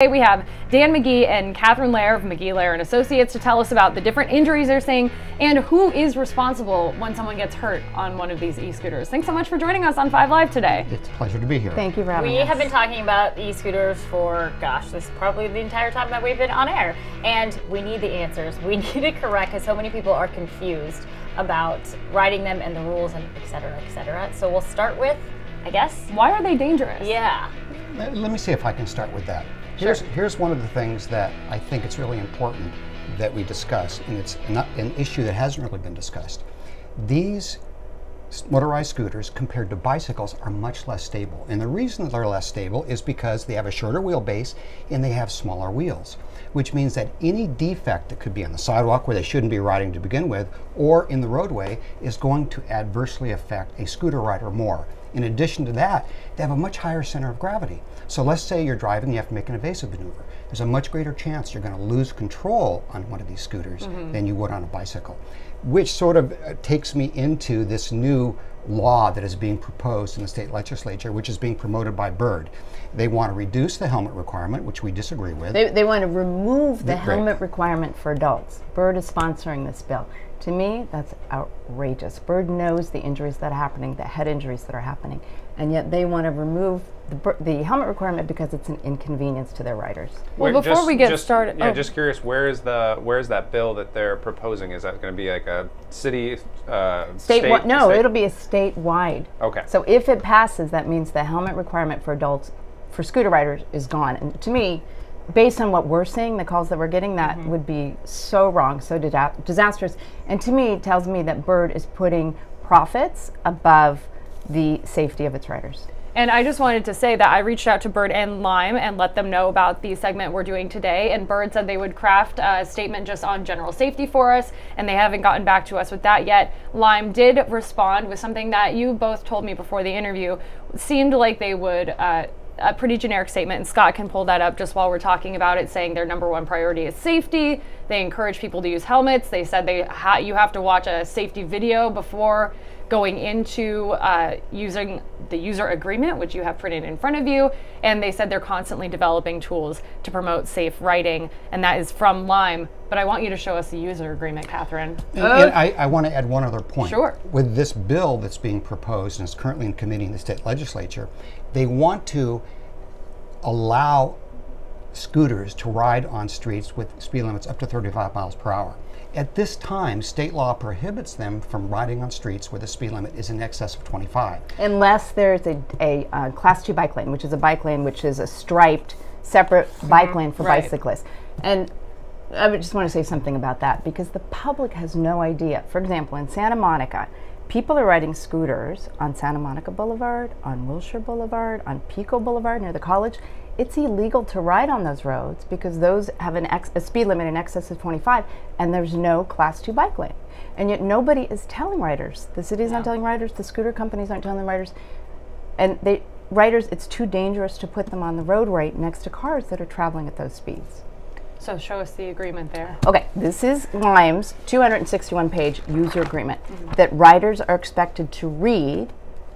Today we have Dan McGee and Catherine Lerer of McGee Lerer and Associates to tell us about the different injuries they're seeing and who is responsible when someone gets hurt on one of these e-scooters. Thanks so much for joining us on Five Live today. It's a pleasure to be here. Thank you for having We us. have been talking about e-scooters for, gosh, this is probably the entire time that we've been on air. And we need the answers. We need it correct because so many people are confused about riding them and the rules and et cetera, et cetera. So we'll start with, I guess, Why are they dangerous? yeah. Let, let me see if I can start with that. Here's, here's one of the things that I think it's really important that we discuss, and it's not an issue that hasn't really been discussed. These motorized scooters compared to bicycles are much less stable. And the reason that they're less stable is because they have a shorter wheelbase and they have smaller wheels, which means that any defect that could be on the sidewalk where they shouldn't be riding to begin with or in the roadway is going to adversely affect a scooter rider more. In addition to that, they have a much higher center of gravity. So let's say you're driving, you have to make an evasive maneuver. There's a much greater chance you're going to lose control on one of these scooters than you would on a bicycle. Which sort of uh, takes me into this new law that is being proposed in the state legislature, which is being promoted by Bird. They want to reduce the helmet requirement, which we disagree with. They, they want to remove the Right. helmet requirement for adults. Bird is sponsoring this bill. To me, that's outrageous. Bird knows the injuries that are happening, the head injuries that are happening, and yet they want to remove the, the helmet requirement because it's an inconvenience to their riders. Well, Where- before we get just- started- yeah, oh. just curious, where is the where is that bill that they're proposing? Is that going to be like a city uh, State, state? no, state- it'll be a statewide. Okay. So if it passes, that means the helmet requirement for adults, for scooter riders, is gone. And to me, based on what we're seeing, the calls that we're getting, that would be so wrong, so disastrous. And to me, it tells me that Bird is putting profits above the safety of its riders. And I just wanted to say that I reached out to Bird and Lime and let them know about the segment we're doing today. And Bird said they would craft a statement just on general safety for us, and they haven't gotten back to us with that yet. Lime did respond with something that you both told me before the interview. Seemed like they would. Uh, a pretty generic statement, and Scott can pull that up just while we're talking about it, saying their number one priority is safety. They encourage people to use helmets. They said they ha- you have to watch a safety video before going into uh, using the user agreement, which you have printed in front of you. And they said they're constantly developing tools to promote safe riding, and that is from Lime. But I want you to show us the user agreement, Catherine. And, and I, I want to add one other point. Sure. With this bill that's being proposed and is currently in committee in the state legislature, they want to allow scooters to ride on streets with speed limits up to 35 miles per hour. At this time, state law prohibits them from riding on streets where the speed limit is in excess of 25. Unless there's a, a uh, class two bike lane, which is a bike lane which is a striped, separate bike lane for Right. bicyclists. And I just want to say something about that because the public has no idea. For example, in Santa Monica, people are riding scooters on Santa Monica Boulevard, on Wilshire Boulevard, on Pico Boulevard near the college. It's illegal to ride on those roads because those have an ex- a speed limit in excess of 25 and there's no class 2 bike lane. And yet nobody is telling riders. The city's not telling riders, the scooter companies aren't telling riders. And they riders it's too dangerous to put them on the road right next to cars that are traveling at those speeds. So show us the agreement there. Okay, this is Lime's 261 page user agreement that riders are expected to read,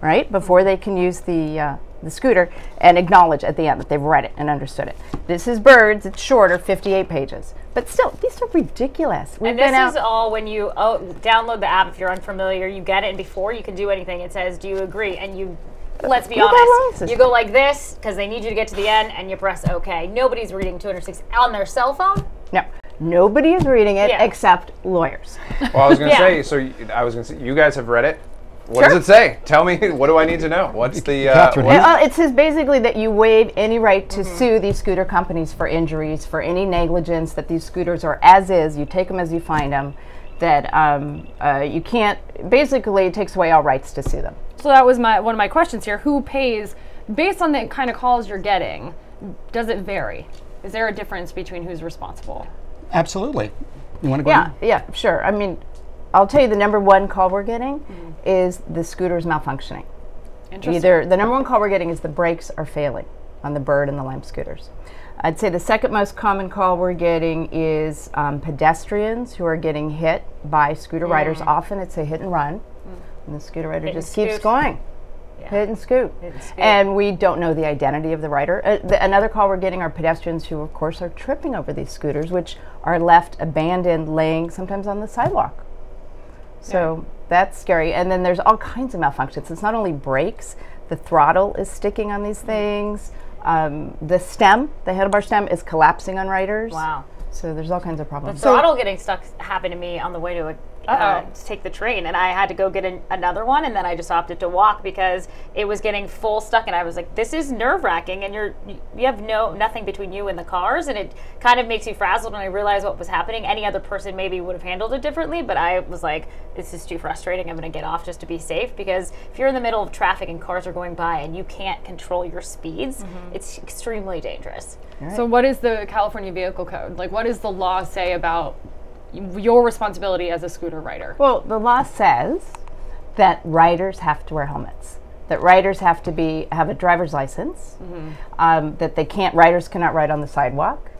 right, before they can use the, uh, the scooter and acknowledge at the end that they've read it and understood it. This is Birds, it's shorter, 58 pages. But still, these are ridiculous. We've And this been out- is all when you oh, download the app if you're unfamiliar, you get it, and before you can do anything, it says, Do you agree? And you, let's be Look how long this honest, you go like this because they need you to get to the end, and you press OK. Nobody's reading 206 on their cell phone. no, nobody is reading it Yeah. except lawyers. Well, I was going to Yeah. say. So I was going to say, you guys have read it. What Sure. does it say? Tell me. What do I need to know? What's the? Uh, Catherine, what- you- Uh, it says basically that you waive any right to sue these scooter companies for injuries, for any negligence, that these scooters are as is, you take them as you find them, that um, uh, you can't, basically, it takes away all rights to sue them. So that was my one of my questions here. Who pays based on the kind of calls you're getting? Does it vary? Is there a difference between who's responsible? Absolutely. You want to go Yeah, ahead? yeah, sure. I mean, I'll tell you the number one call we're getting is the scooters malfunctioning. Interesting. Either the number one call we're getting is the brakes are failing on the Bird and the Lime scooters. I'd say the second most common call we're getting is um, pedestrians who are getting hit by scooter riders. Often it's a hit and run, and the scooter rider Hit just keeps scoot. going. Hit and scoot. and scoot. And we don't know the identity of the rider. Uh, the, another call we're getting are pedestrians who, of course, are tripping over these scooters, which are left abandoned, laying sometimes on the sidewalk. So that's scary. And then there's all kinds of malfunctions. It's not only brakes, the throttle is sticking on these things. Um, the stem, the handlebar stem, is collapsing on riders. Wow. So there's all kinds of problems. The throttle getting stuck happened to me on the way to a, uh, to take the train, and I had to go get an, another one, and then I just opted to walk because it was getting full stuck, and I was like, "This is nerve wracking," and you're you you have no nothing between you and the cars, and it kind of makes you frazzled. And I realized what was happening. Any other person maybe would have handled it differently, but I was like, "This is too frustrating. I'm going to get off just to be safe." Because if you're in the middle of traffic and cars are going by and you can't control your speeds, it's extremely dangerous. So, what is the California Vehicle Code? Like, what does the law say about y- your responsibility as a scooter rider? Well, the law says that riders have to wear helmets. That riders have to be have a driver's license. Um, that they can't riders cannot ride on the sidewalk.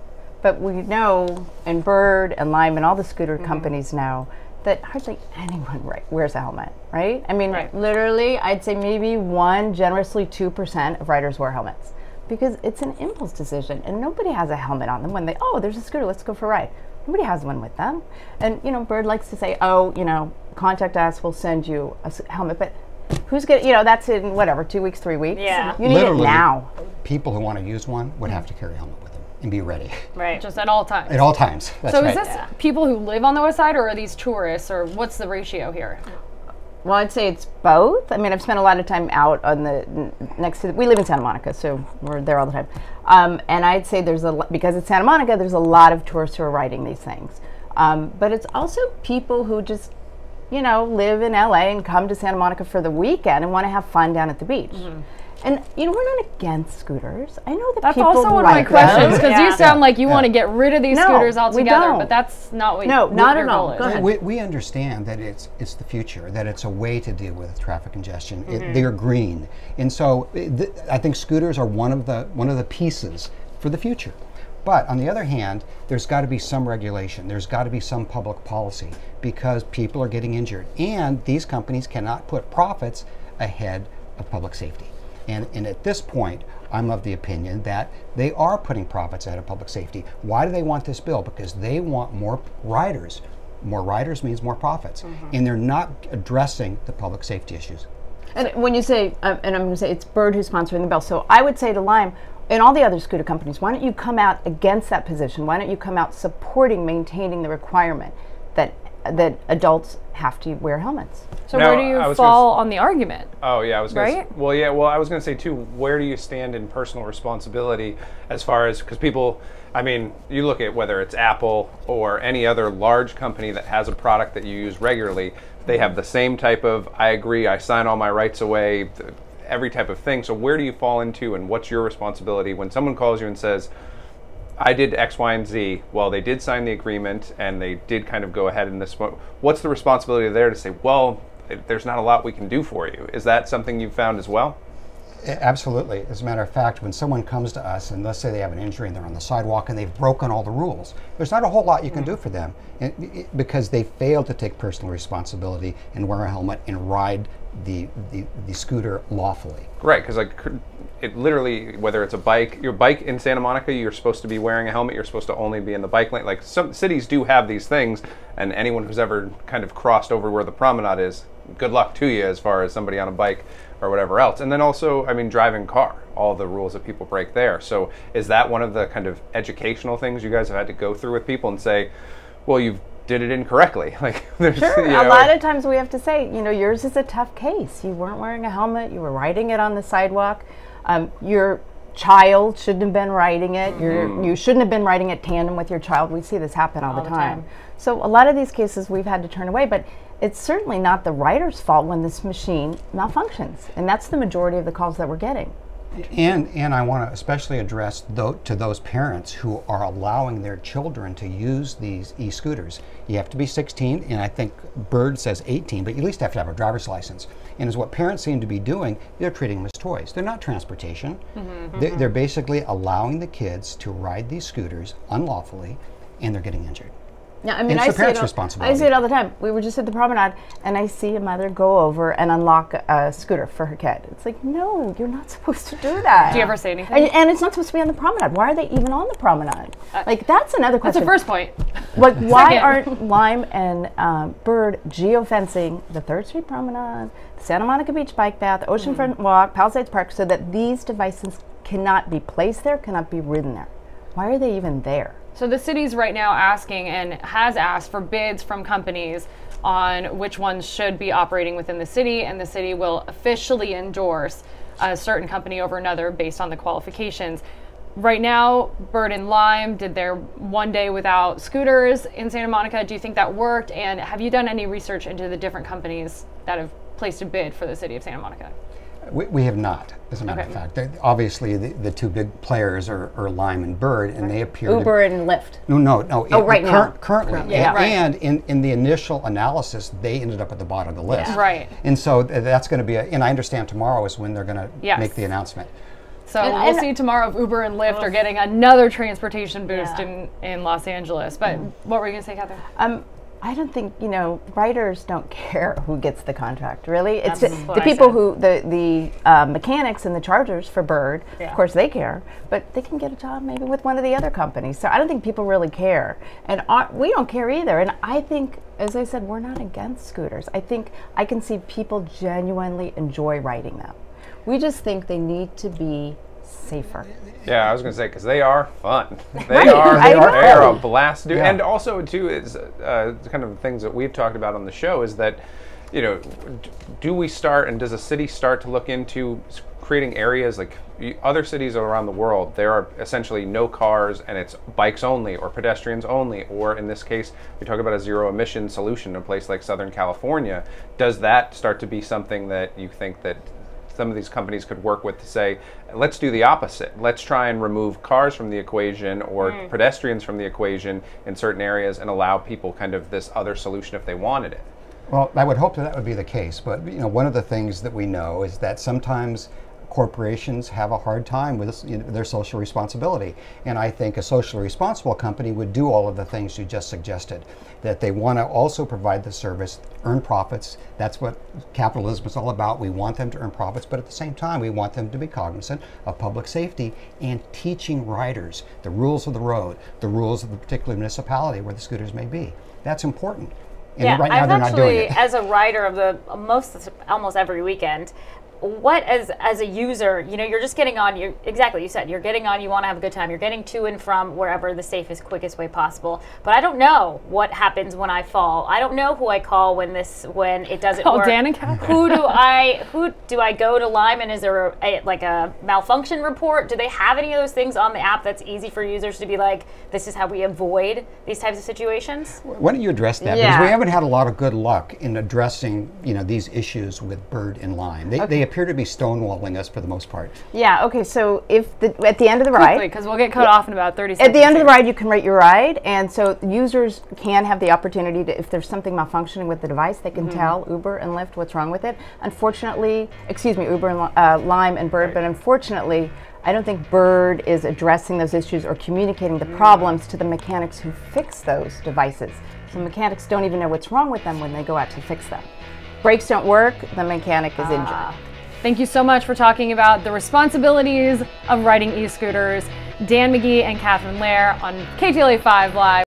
But we know, and Bird and Lime and all the scooter companies now that hardly anyone ri- wears a helmet, right? I mean, Right. literally, I'd say maybe one, generously two percent of riders wear helmets because it's an impulse decision, and nobody has a helmet on them when they oh, there's a scooter, let's go for a ride. Nobody has one with them, and you know, Bird likes to say, oh, you know, contact us, we'll send you a helmet, but. Who's gonna, you know, that's in whatever, two weeks, three weeks. Yeah. You need Literally, it now. People who want to use one would have to carry a helmet with them and be ready Right. Just at all times. at all times. That's so, right. is this people who live on the west side, or are these tourists, or what's the ratio here? Well, I'd say it's both. I mean, I've spent a lot of time out on the next to. The, we live in Santa Monica, so we're there all the time. Um, and I'd say there's a because it's Santa Monica. There's a lot of tourists who are writing these things, um, but it's also people who just, you know, live in LA and come to Santa Monica for the weekend and want to have fun down at the beach. And you know, we're not against scooters. I know that That's people also one of my questions because Yeah. you sound like you Yeah. want to get rid of these No, scooters we altogether, don't. but that's not what No, what not at all. goal Go is. ahead. We, we understand that it's it's the future, that it's a way to deal with traffic congestion. Mm-hmm. It, they're green, and so eh, th- I think scooters are one of the one of the pieces for the future. But on the other hand, there's got to be some regulation. There's got to be some public policy because people are getting injured, and these companies cannot put profits ahead of public safety. And, and at this point, I'm of the opinion that they are putting profits ahead of public safety. Why do they want this bill? Because they want more riders. More riders means more profits. And they're not addressing the public safety issues. And when you say, uh, and I'm going to say it's Bird who's sponsoring the bill, so I would say to Lime and all the other scooter companies, why don't you come out against that position? Why don't you come out supporting maintaining the requirement that that adults have to wear helmets? So, No, where do you I gonna fall on the argument? Oh yeah, I was gonna. Right? s- well, yeah. Well, I was going to say too. Where do you stand in personal responsibility as far as because people? I mean, you look at whether it's Apple or any other large company that has a product that you use regularly. They have the same type of. I agree. I sign all my rights away. Every type of thing. So where do you fall into, and what's your responsibility when someone calls you and says, I did X, Y, and Z. Well, they did sign the agreement and they did kind of go ahead in this. What's the responsibility there to say, well, there's not a lot we can do for you? Is that something you've found as well? Absolutely. As a matter of fact, when someone comes to us and let's say they have an injury and they're on the sidewalk and they've broken all the rules, there's not a whole lot you can mm-hmm. do for them because they failed to take personal responsibility and wear a helmet and ride the, the, the scooter lawfully. Right, because like it literally, whether it's a bike, your bike in Santa Monica, you're supposed to be wearing a helmet. You're supposed to only be in the bike lane. Like some cities do have these things, and anyone who's ever kind of crossed over where the promenade is, good luck to you as far as somebody on a bike or whatever else. And then also, I mean, driving car, all the rules that people break there. So is that one of the kind of educational things you guys have had to go through with people and say, well, you did it incorrectly? Like, there's Sure. you a lot of times we have to say, you know, yours is a tough case. You weren't wearing a helmet. You were riding it on the sidewalk. Um, your child shouldn't have been writing it. You're, you shouldn't have been writing it tandem with your child. We see this happen all, the, the time. time. So a lot of these cases we've had to turn away, but it's certainly not the writer's fault when this machine malfunctions, and that's the majority of the calls that we're getting. And, and I want to especially address tho- to those parents who are allowing their children to use these e-scooters. You have to be 16, and I think Bird says 18, but you at least have to have a driver's license. And is what parents seem to be doing, they're treating them as toys. They're not transportation. Mm-hmm. They're, mm-hmm. they're basically allowing the kids to ride these scooters unlawfully, and they're getting injured. Yeah, I mean, And I it's the see, it parents' all, I see it all the time. We were just at the promenade, and I see a mother go over and unlock a scooter for her kid. It's like, no, you're not supposed to do that. Do you ever say anything? And, and it's not supposed to be on the promenade. Why are they even on the promenade? like that's another question. That's the first point. Like, why aren't Lime and um, Bird geofencing the Third Street Promenade, the Santa Monica Beach Bike Path, Oceanfront Walk, Palisades Park, so that these devices cannot be placed there, cannot be ridden there? Why are they even there? So the city's right now asking and has asked for bids from companies on which ones should be operating within the city, and the city will officially endorse a certain company over another based on the qualifications. Right now, Bird and Lime did their one day without scooters in Santa Monica. Do you think that worked? And have you done any research into the different companies that have placed a bid for the city of Santa Monica? We, we have not, as a matter Okay. of fact. They- obviously, the, the two big players are, are Lime and Bird, and they appear to Uber and Lyft. No, no, no. Oh, it- right now. Currently. Yeah. And, Right. and in, in the initial analysis, they ended up at the bottom of the list. Right. And so th- that's going to be, a, and I understand tomorrow is when they're going to Yes. make the announcement. So And- we'll and- see tomorrow if Uber and Lyft are getting another transportation boost Yeah. in, in Los Angeles. But what were you going to say, Catherine? Um, I don't think you know writers don't care who gets the contract. Really, it's the, the people who the the uh, mechanics and the chargers for Bird. Yeah. Of course, they care, but they can get a job maybe with one of the other companies. So I don't think people really care, and uh, we don't care either. And I think, as I said, we're not against scooters. I think I can see people genuinely enjoy riding them. We just think they need to be safer. Yeah, I was going to say because they are fun. They Right, are. They are, they are a blast to do. Yeah. And also too is uh, kind of the things that we've talked about on the show is that you know do we start and does a city start to look into creating areas like other cities around the world there are essentially no cars and it's bikes only or pedestrians only or in this case we talk about a zero emission solution in a place like southern california does that start to be something that you think that some of these companies could work with to say, let's do the opposite. Let's try and remove cars from the equation or hmm. pedestrians from the equation in certain areas and allow people kind of this other solution if they wanted it. Well, I would hope that that would be the case, but you know, one of the things that we know is that sometimes corporations have a hard time with you know, their social responsibility, and I think a socially responsible company would do all of the things you just suggested. That they want to also provide the service, earn profits. That's what capitalism is all about. We want them to earn profits, but at the same time, we want them to be cognizant of public safety and teaching riders the rules of the road, the rules of the particular municipality where the scooters may be. That's important. And yeah, right now I've they're not doing actually, as a rider of the most almost every weekend, what as as a user, you know, you're just getting on. You exactly you said you're getting on. You want to have a good time. You're getting to and from wherever the safest, quickest way possible. But I don't know what happens when I fall. I don't know who I call when this when it doesn't Call work. Dan and Catherine. Who do I who do I go to Lyman? Is there a, a, like a malfunction report? Do they have any of those things on the app that's easy for users to be like, this is how we avoid these types of situations? Why don't you address that? Because we haven't had a lot of good luck in addressing, you know, these issues with Bird and Lime. They, they appear to be stonewalling us for the most part. Yeah. Okay. So if the at the end of the ride, Because we'll get cut off in about 30 seconds. At the end of the ride, you can rate your ride, and so users can have the opportunity to, if there's something malfunctioning with the device, they can mm-hmm. tell Uber and Lyft what's wrong with it. Unfortunately, excuse me, Uber and Li- uh, Lime and Bird, but unfortunately, I don't think Bird is addressing those issues or communicating the mm. problems to the mechanics who fix those devices. So mechanics don't even know what's wrong with them when they go out to fix them. Brakes don't work, the mechanic is injured. Ah. Thank you so much for talking about the responsibilities of riding e-scooters. Dan McGee and Catherine Lerer on KTLA 5 Live.